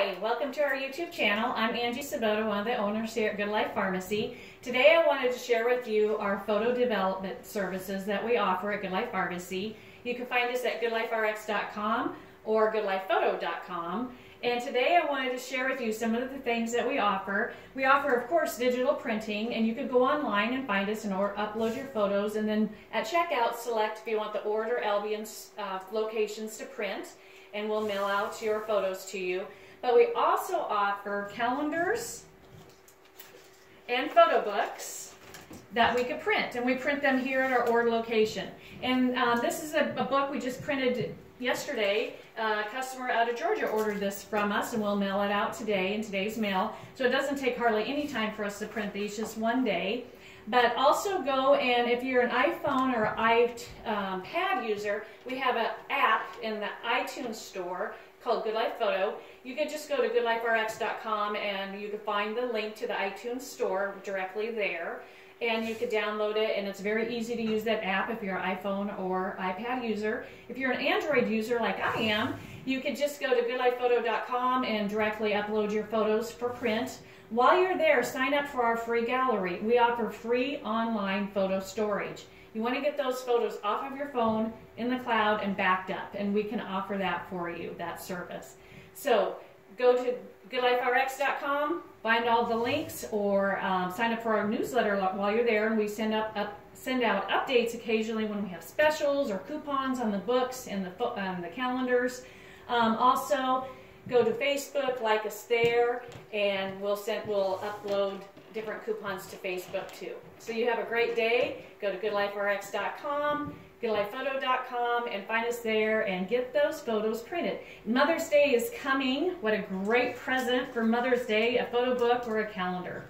Hi, welcome to our YouTube channel. I'm Angie Sabota, one of the owners here at Good Life Pharmacy. Today I wanted to share with you our photo development services that we offer at Good Life Pharmacy. You can find us at goodliferx.com or goodlifephoto.com. And today I wanted to share with you some of the things that we offer. We offer, of course, digital printing, and you can go online and find us and or upload your photos. And then at checkout, select if you want the Ord or Albion uh, locations to print, and we'll mail out your photos to you. But we also offer calendars and photo books that we could print, and we print them here at our Ord location. And um, this is a, a book we just printed yesterday, a customer out of Georgia ordered this from us, and we'll mail it out today in today's mail. So it doesn't take hardly any time for us to print these, just one day. But also go and if you're an iPhone or iPad um, user, we have an app in the iTunes store called Good Life Photo. You can just go to goodliferx.com and you can find the link to the iTunes store directly there and you could download it and it's very easy to use that app if you're an iPhone or iPad user. If you're an Android user like I am, you could just go to goodlifephoto.com and directly upload your photos for print. While you're there, sign up for our free gallery. We offer free online photo storage. You want to get those photos off of your phone in the cloud and backed up, and we can offer that for you, that service. So go to goodliferx.com, find all the links, or um, sign up for our newsletter while you're there, and we send up, up, send out updates occasionally when we have specials or coupons on the books and the um, the calendars. Um, also, go to Facebook, like us there, and we'll send we'll upload different coupons to Facebook too. So you have a great day. Go to goodliferx.com goodlifephoto.com and find us there and get those photos printed. Mother's Day is coming. What a great present for Mother's Day, a photo book or a calendar.